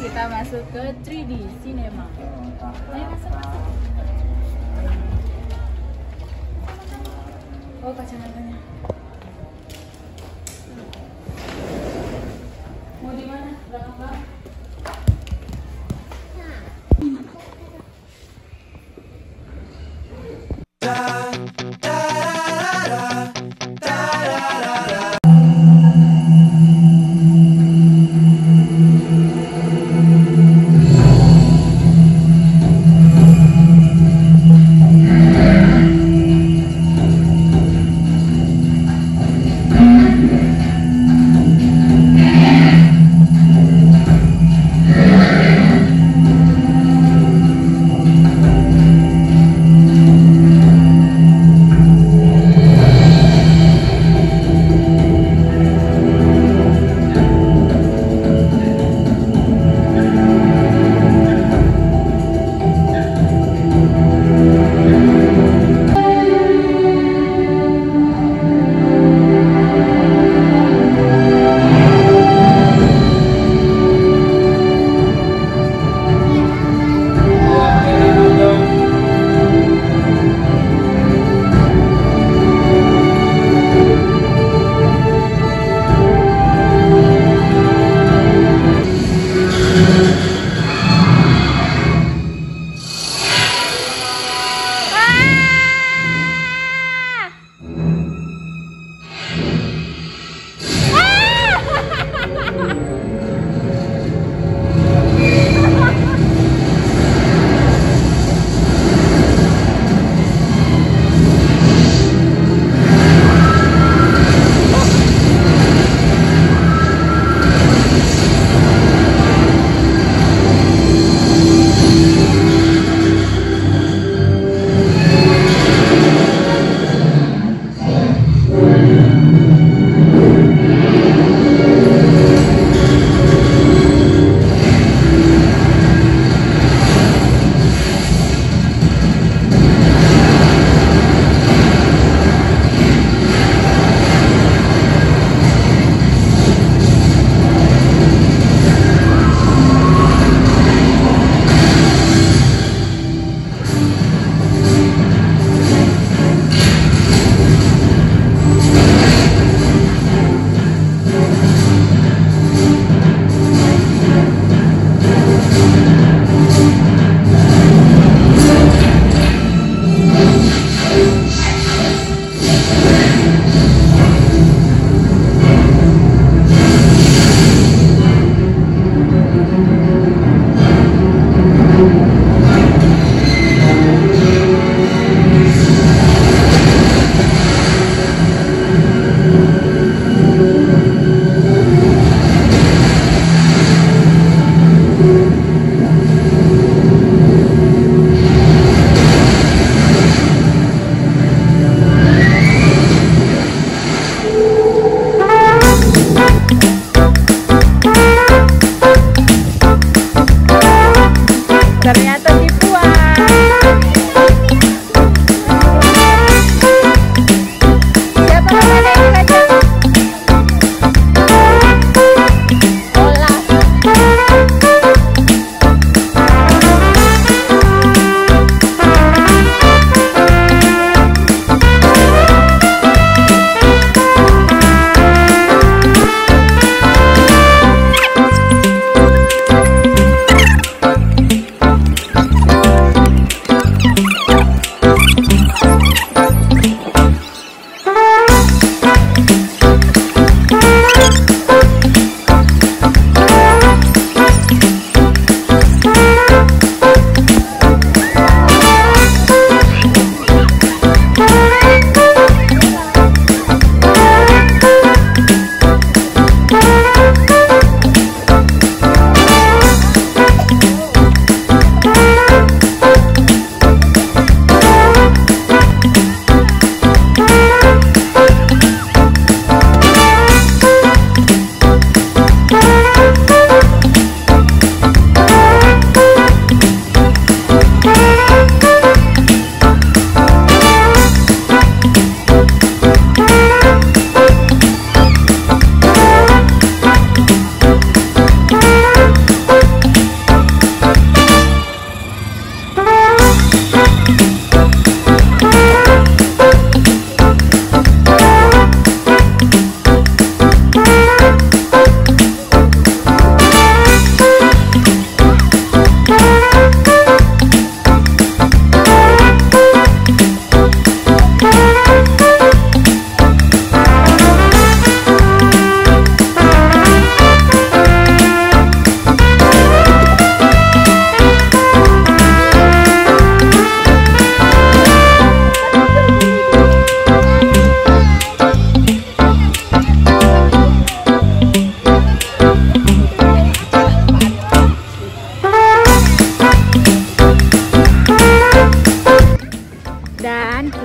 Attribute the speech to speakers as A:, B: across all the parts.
A: kita masuk ke 3D Cinema. Ayo masuk, masuk. Oh, kacamatanya. Mau di mana? Berangkat bang? Da, da, da, da.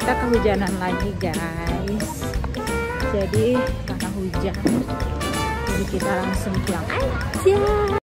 A: Bareng?
B: kehujanan lagi guys jadi karena hujan jadi kita langsung pulang aja